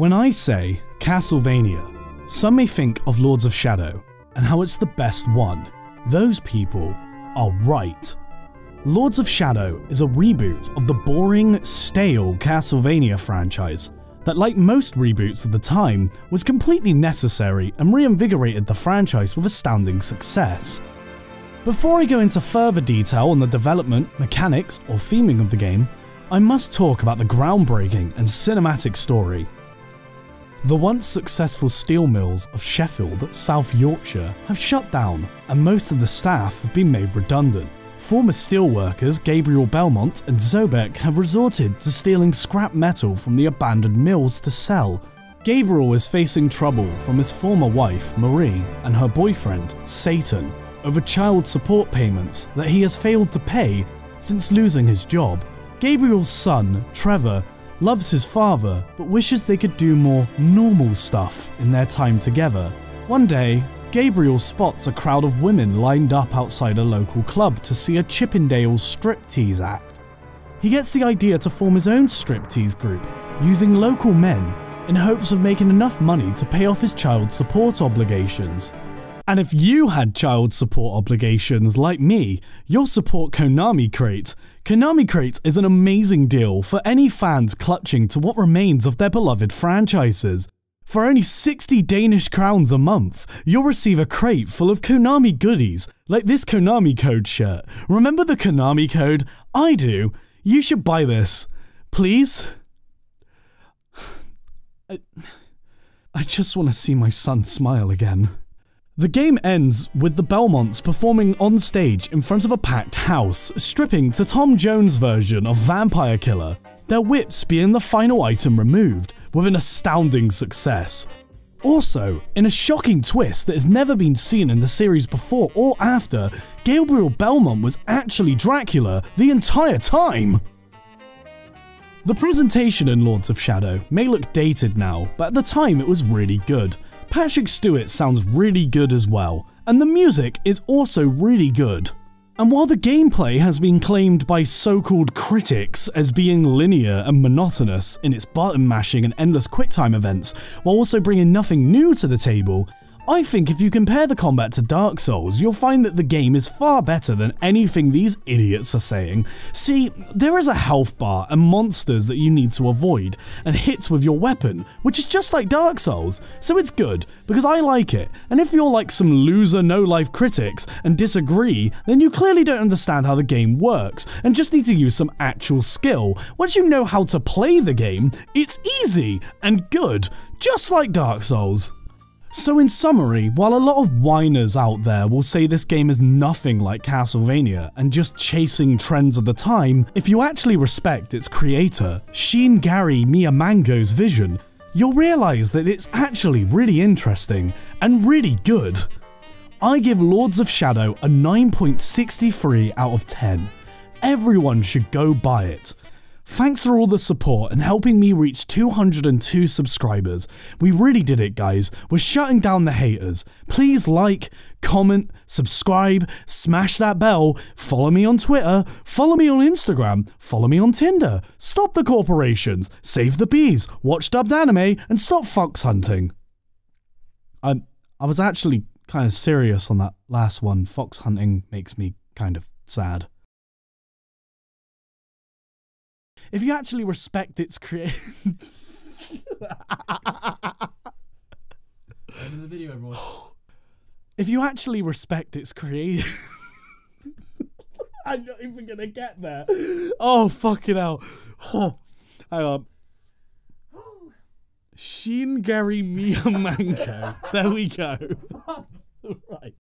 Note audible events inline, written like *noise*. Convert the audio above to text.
When I say Castlevania, some may think of Lords of Shadow and how it's the best one. Those people are right. Lords of Shadow is a reboot of the boring, stale Castlevania franchise that, like most reboots of the time, was completely necessary and reinvigorated the franchise with astounding success. Before I go into further detail on the development, mechanics, or theming of the game, I must talk about the groundbreaking and cinematic story. The once successful steel mills of Sheffield, South Yorkshire have shut down and most of the staff have been made redundant. Former steelworkers Gabriel Belmont and Zobek have resorted to stealing scrap metal from the abandoned mills to sell. Gabriel is facing trouble from his former wife, Marie, and her boyfriend, Satan, over child support payments that he has failed to pay since losing his job. Gabriel's son, Trevor, loves his father but wishes they could do more normal stuff in their time together. One day, Gabriel spots a crowd of women lined up outside a local club to see a Chippendales striptease act. He gets the idea to form his own striptease group using local men in hopes of making enough money to pay off his child support obligations. And if you had child support obligations like me, you'll support Konami Crate. Konami Crate is an amazing deal for any fans clutching to what remains of their beloved franchises. For only 60 Danish crowns a month, you'll receive a crate full of Konami goodies, like this Konami code shirt. Remember the Konami code? I do. You should buy this. Please? *sighs* I, I just want to see my son smile again. The game ends with the Belmonts performing on stage in front of a packed house, stripping to Tom Jones' version of Vampire Killer, their whips being the final item removed, with an astounding success. Also, in a shocking twist that has never been seen in the series before or after, Gabriel Belmont was actually Dracula the entire time! The presentation in Lords of Shadow may look dated now, but at the time it was really good. Patrick Stewart sounds really good as well, and the music is also really good. And while the gameplay has been claimed by so-called critics as being linear and monotonous in its button mashing and endless quicktime events, while also bringing nothing new to the table, I think if you compare the combat to Dark Souls, you'll find that the game is far better than anything these idiots are saying. See, there is a health bar and monsters that you need to avoid, and hits with your weapon, which is just like Dark Souls, so it's good, because I like it, and if you're like some loser no-life critics and disagree, then you clearly don't understand how the game works, and just need to use some actual skill. Once you know how to play the game, it's easy and good, just like Dark Souls. So in summary, while a lot of whiners out there will say this game is nothing like Castlevania and just chasing trends of the time, if you actually respect its creator, Shin Gary Miyamango's vision, you'll realise that it's actually really interesting and really good. I give Lords of Shadow a 9.63 out of 10. Everyone should go buy it. Thanks for all the support and helping me reach 202 subscribers. We really did it, guys. We're shutting down the haters. Please like, comment, subscribe, smash that bell, follow me on Twitter, follow me on Instagram, follow me on Tinder. Stop the corporations, save the bees, watch dubbed anime, and stop fox hunting. I, I was actually kind of serious on that last one. Fox hunting makes me kind of sad. If you actually respect its creation. End the video, everyone. if you actually respect its creation. I'm not even gonna get there. Oh fucking hell. Oh, hang on. *gasps* Shin Gary Miyamango. *laughs* there we go. *laughs*